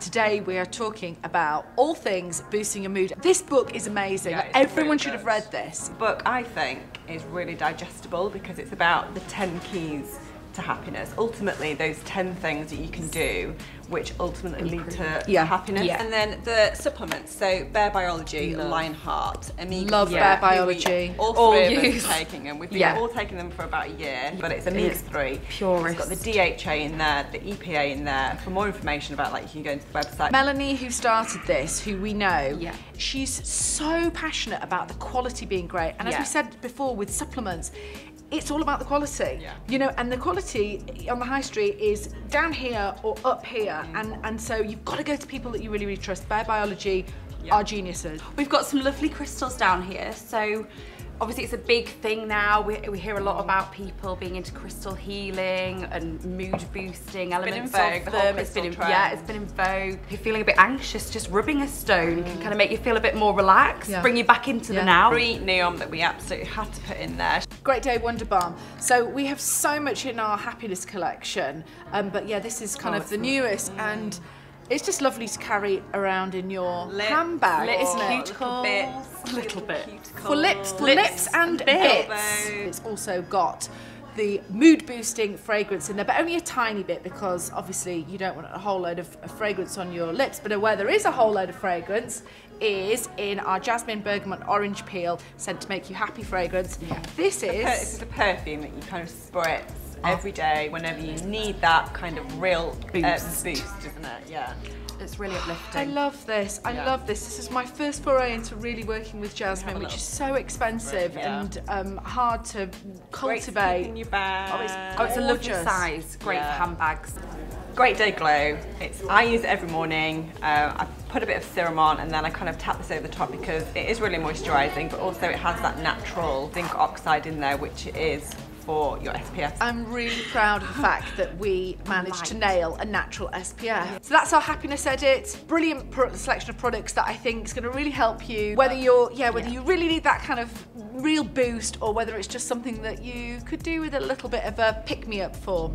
Today we are talking about all things boosting your mood. This book is amazing. Yeah, Everyone really should have read this. book I think is really digestible because it's about the 10 keys to happiness. Ultimately, those 10 things that you can do which ultimately lead to Yeah. happiness. Yeah. And then the supplements, so Bare Biology, Love. Lionheart, Omega Love who we Biology. All all three of use. us are taking them. We've been Yeah. all taking them for about a year, but it's omega three. Purest. It's got the DHA in there, the EPA in there. For more information about, like, you can go into the website. Melanie, who started this, who we know, Yeah. she's so passionate about the quality being great. And as Yeah. we said before with supplements, it's all about the quality. Yeah. You know, and the quality on the high street is down here or up here. Mm. And, and so you've got to go to people that you really, really trust. Bare Biology Yeah. are geniuses. We've got some lovely crystals down here. So obviously it's a big thing now. We, we hear a lot about people being into crystal healing and mood boosting elements in vogue, of the whole them. It's been in, crystal yeah, it's been in vogue. If you're feeling a bit anxious, just rubbing a stone can kind of make you feel a bit more relaxed, Yeah. bring you back into Yeah. the now. Free NEOM that we absolutely had to put in there. Great Day Wonder Balm. So we have so much in our happiness collection, um, but yeah, this is kind Oh, of the newest, and it's just lovely to carry around in your Lips, handbag, Lips, isn't it? cuticles, bits, little bit. For lips, for Lips lips, and and bits. bits. It's also got the mood boosting fragrance in there, but only a tiny bit because obviously you don't want a whole load of, of fragrance on your lips. But where there is a whole load of fragrance is in our jasmine bergamot orange peel scent to make you happy fragrance. This is. This is is a perfume that you kind of spritz every day whenever you need that kind of real boost, uh, Boost. boost isn't it? Yeah. It's really uplifting. I love this. I Yeah. love this. This is my first foray into really working with jasmine, which is so expensive Yeah. and um, hard to cultivate. Great to cultivate. in your bag. Oh, it's- Oh, it's a lovely size, great Yeah. handbags. Great Day Glow. It's I use it every morning. Uh, I put a bit of serum on and then I kind of tap this over the top because it is really moisturising, but also it has that natural zinc oxide in there, which is for your SPF. I'm really proud of the fact that we managed to nail a natural SPF. So that's our happiness edit. Brilliant selection of products that I think is going to really help you. Whether you're, yeah, whether you really need that kind of real boost or whether it's just something that you could do with a little bit of a pick me up for.